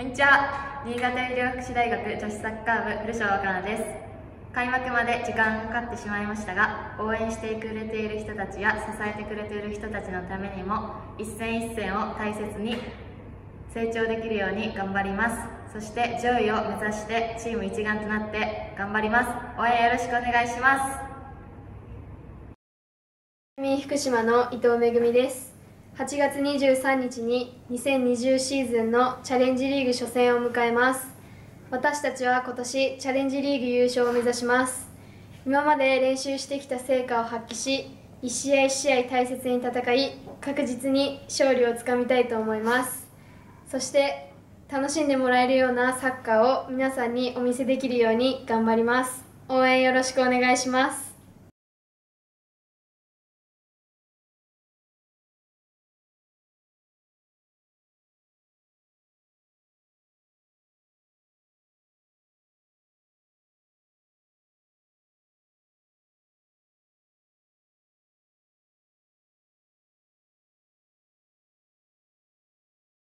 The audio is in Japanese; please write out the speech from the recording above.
こんにちは。新潟医療福祉大学女子サッカー部古川かなです。開幕まで時間がかかってしまいましたが応援してくれている人たちや支えてくれている人たちのためにも一戦一戦を大切に成長できるように頑張ります。そして上位を目指してチーム一丸となって頑張ります。応援よろしくお願いします。福島の伊藤めぐみです。8月23日に2020シーズンのチャレンジリーグ初戦を迎えます。私たちは今年チャレンジリーグ優勝を目指します。今まで練習してきた成果を発揮し1試合1試合大切に戦い確実に勝利をつかみたいと思います。そして楽しんでもらえるようなサッカーを皆さんにお見せできるように頑張ります。応援よろしくお願いします。